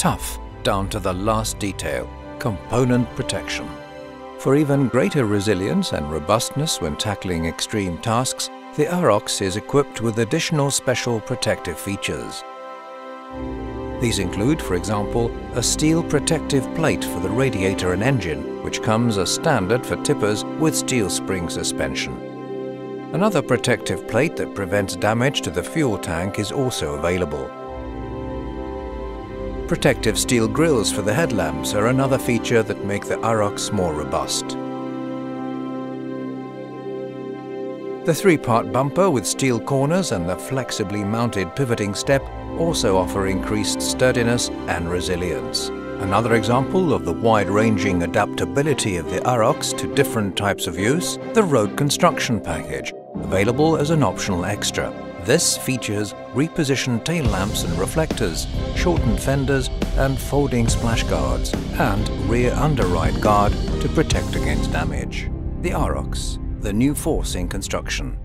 Tough down to the last detail, component protection. For even greater resilience and robustness when tackling extreme tasks, the Arocs is equipped with additional special protective features. These include, for example, a steel protective plate for the radiator and engine, which comes as standard for tippers with steel spring suspension. Another protective plate that prevents damage to the fuel tank is also available. Protective steel grills for the headlamps are another feature that make the Arocs more robust. The three-part bumper with steel corners and the flexibly mounted pivoting step also offer increased sturdiness and resilience. Another example of the wide-ranging adaptability of the Arocs to different types of use, the road construction package, available as an optional extra. This features repositioned tail lamps and reflectors, shortened fenders and folding splash guards, and rear underride guard to protect against damage. The Arocs, the new force in construction.